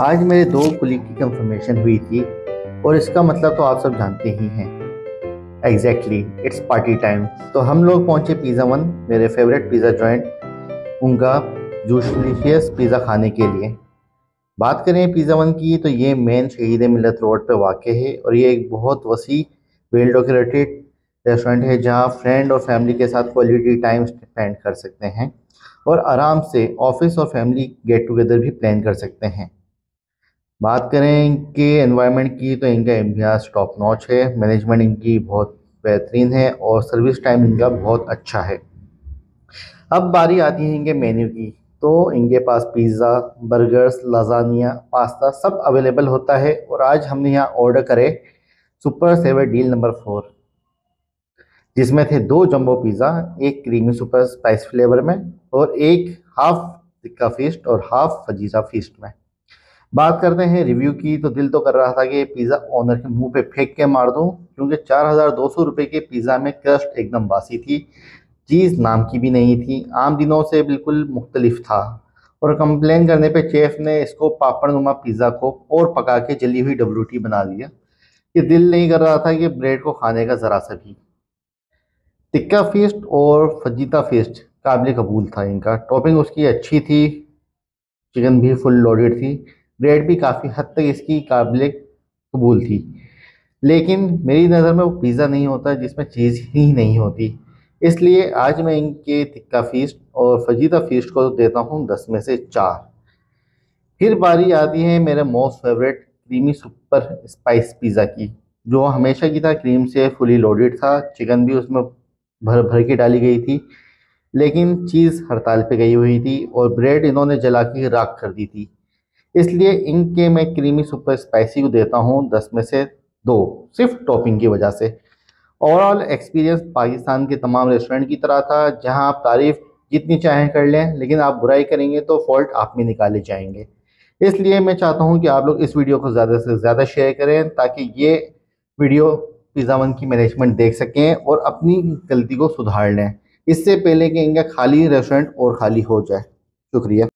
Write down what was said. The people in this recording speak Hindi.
आज मेरे दो कुलीग की कंफर्मेशन हुई थी, और इसका मतलब तो आप सब जानते ही हैं। एग्जैक्टली इट्स पार्टी टाइम तो हम लोग पहुँचे पिज़्ज़ा वन मेरे फेवरेट पिज़्ज़ा जॉइंट उनका जूशलिशियस पिज़्ज़ा खाने के लिए। बात करें पिज़्ज़ा वन की तो ये मेन शहीद मिलत रोड पे वाक़ है, और ये एक बहुत वसी वेल डेकोरेटेड रेस्टोरेंट है, जहाँ फ्रेंड और फैमिली के साथ क्वालिटी टाइम स्पेंड कर सकते हैं, और आराम से ऑफ़िस और फैमिली गेट टुगेदर भी प्लान कर सकते हैं। बात करें इनके एनवायरनमेंट की तो इनका एम्बियास टॉप नॉच है मैनेजमेंट इनकी बहुत बेहतरीन है और सर्विस टाइम इनका बहुत अच्छा है। अब बारी आती है इनके मेन्यू की तो इनके पास पिज़्ज़ा बर्गर्स लजानिया पास्ता सब अवेलेबल होता है और आज हमने यहाँ ऑर्डर करे super saver deal number four जिसमें थे दो जंबो पिज़्ज़ा एक क्रीमी सुपर स्पाइस फ्लेवर में और एक हाफ़ टिक्का फीस्ट और हाफ़ फजीजा फीस्ट में। बात करते हैं रिव्यू की तो दिल तो कर रहा था कि पिज़्ज़ा ऑनर के मुँह पे फेंक के मार दूँ, क्योंकि चार हज़ार दो सौ रुपये के पिज़्ज़ा में क्रस्ट एकदम बासी थी। चीज़ नाम की भी नहीं थी, आम दिनों से बिल्कुल मुख्तलिफ़ था। और कंप्लेन करने पे चेफ ने इसको पापड़ नुमा पिज़्ज़ा को और पका के जली हुई डब्ल्यू बना दिया। कि दिल नहीं कर रहा था कि ब्रेड को खाने का ज़रा सा भी। टिक्का फेस्ट और फजीता फेस्ट काबिल कबूल था इनका। टॉपिंग उसकी अच्छी थी चिकन भी फुल लोडेड थी। ब्रेड भी काफ़ी हद तक इसकी काबिल कबूल थी। लेकिन मेरी नज़र में वो पिज़्ज़ा नहीं होता, जिसमें चीज़ ही नहीं होती। इसलिए आज मैं इनके टिक्का फीस्ट और फजीदा फीस्ट को देता हूँ दस में से चार। फिर बारी आती है मेरे most favourite creamy super spice pizza की, जो हमेशा की था क्रीम से फुली लोडेड था। चिकन भी उसमें भर भर के डाली गई थी, लेकिन चीज़ हड़ताल पे गई हुई थी और ब्रेड इन्होंने जला के राख कर दी थी। इसलिए इनके मैं क्रीमी सुपर स्पाइसी को देता हूँ दस में से दो, सिर्फ़ टॉपिंग की वजह से। ओवरऑल एक्सपीरियंस पाकिस्तान के तमाम रेस्टोरेंट की तरह था, जहाँ आप तारीफ़ जितनी चाहें कर लें, लेकिन आप बुराई करेंगे तो फॉल्ट आप में निकाले जाएँगे। इसलिए मैं चाहता हूँ कि आप लोग इस वीडियो को ज़्यादा से ज़्यादा शेयर करें, ताकि ये वीडियो पिज़्ज़ा वन की मैनेजमेंट देख सकें और अपनी गलती को सुधार लें। इससे पहले कि इनका खाली रेस्टोरेंट और खाली हो जाए। शुक्रिया।